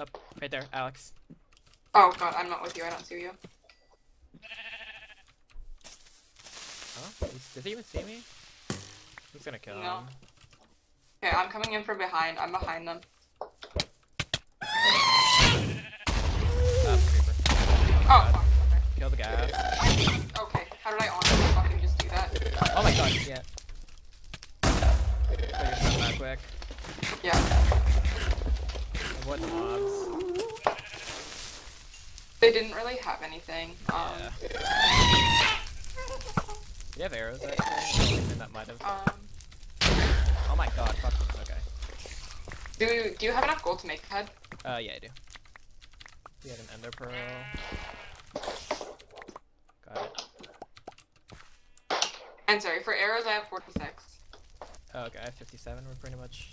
Up. Right there, Alex. Oh god, I'm not with you. I don't see you. Oh, does he even see me? He's gonna kill No. him. Okay, I'm coming in from behind. I'm behind them. Ah, creeper. Oh, God. fuck. Kill the guy. Okay. Okay, how did I honestly fucking just do that? Oh my god, yeah. Put your stuff back quick. Yeah. The mobs. They didn't really have anything. Um, Yeah. You have arrows actually? That might have. um, Oh my god, fuck. Okay. do, do you have enough gold to make a head? Uh, yeah, I do. You had an ender pearl. Got it. And sorry, for arrows I have 46. Oh, okay, I have 57. We're pretty much.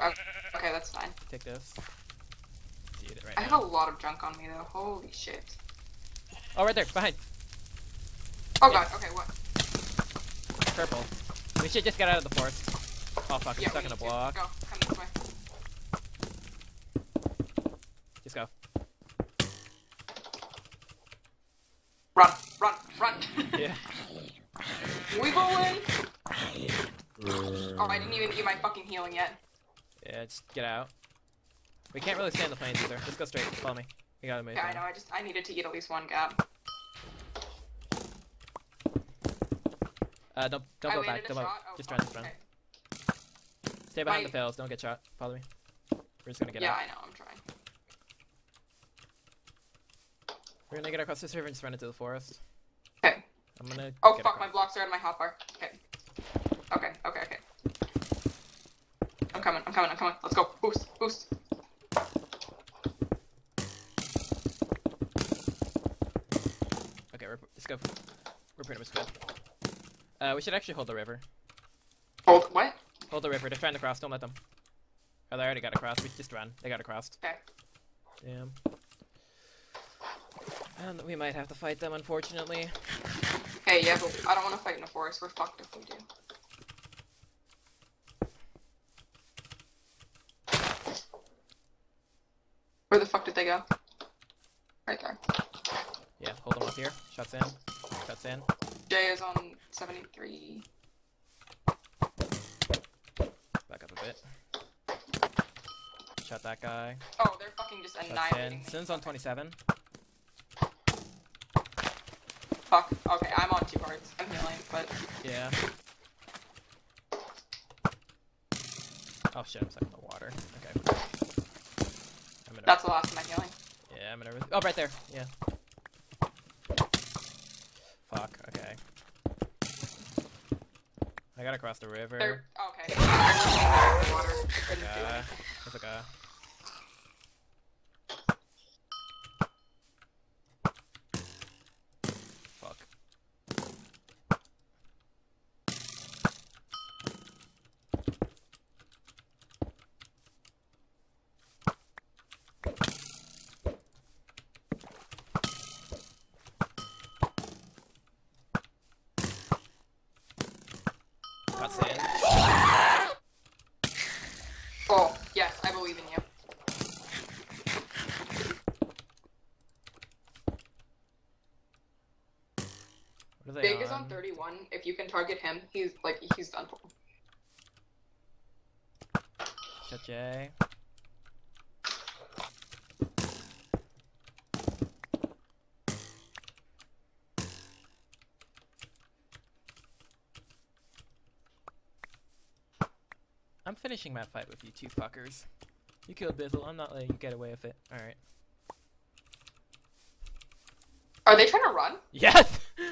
Okay, that's fine. Take this. It right I have a lot of junk on me though. Holy shit. Oh, right there, behind. Oh Yeah. god, okay, what? Purple. We should just get out of the forest. Oh fuck, I'm stuck in a block. Go, come this way. Just go. Run, run, run. Yeah. we going. Oh, I didn't even eat my fucking healing yet. Yeah, just get out. We can't really stay in the plains either. Just go straight. Follow me. You gotta move. Yeah, I know. I just I needed to eat at least one gap. Uh, don't don't I go back. Don't go. Oh, Just run, just run. okay. Stay behind the fails. Don't get shot. Follow me. We're just gonna get Yeah, out. Yeah, I know. I'm trying. We're gonna get across this river and just run into the forest. Okay. I'm gonna. Oh fuck, my blocks are in my hotbar. Okay. Okay, okay, okay. I'm coming, I'm coming, I'm coming. Let's go. Boost, boost. We're go. We're pretty much good. Uh, we should actually hold the river. Hold, what? Hold the river. They're trying to cross. Don't let them. Oh, they already got across. We just run. They got across. Okay. Damn. And we might have to fight them, unfortunately. Hey, yeah, but I don't want to fight in a forest. We're fucked if we do. Where the fuck did they go? Right there. Hold them up here. Shots in. Shots in. Jay is on 73. Back up a bit. Shot that guy. Oh, they're fucking just Shots annihilating in. Sin's on 27. Fuck. Okay, I'm on two hearts. I'm healing, but Yeah. Oh shit, I'm stuck in the water. Okay. I'm that's the last of my healing. Yeah, I'm gonna. Oh, right there. Yeah. Fuck. Okay. I gotta cross the river. They're oh, okay. Water. Couldn't do Sand. Oh, yes, I believe in you. What are they Big is on 31. If you can target him, he's like he's done for. Shot I'm finishing that fight with you two fuckers. You killed Bizzle, I'm not letting you get away with it. Alright. Are they trying to run? Yes!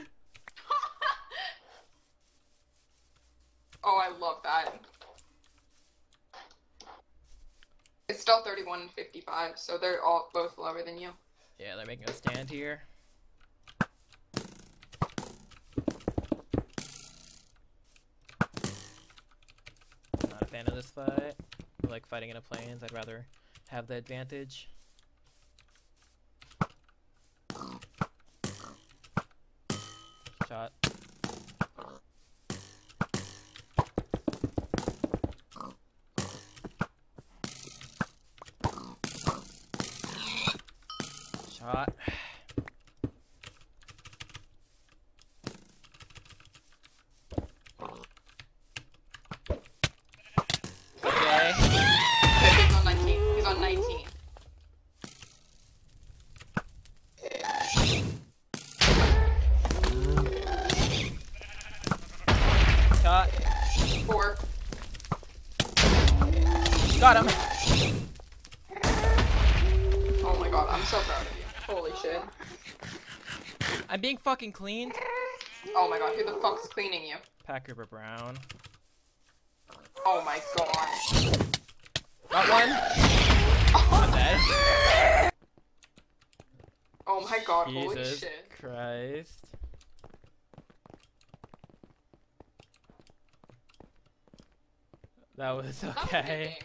oh, I love that. It's still 31 and 55, so they're all both lower than you. yeah, they're making a stand here. Not a fan of this fight. I like fighting in a plains, I'd rather have the advantage. Shot. Shot. Four. Got him. Oh my god, I'm so proud of you. Holy shit. I'm being fucking cleaned. Oh my god, who the fuck's cleaning you? Pack Ripper Brown. Oh my god. Got one. I'm dead. Oh my god, holy Jesus shit. Christ. That was That was a good okay.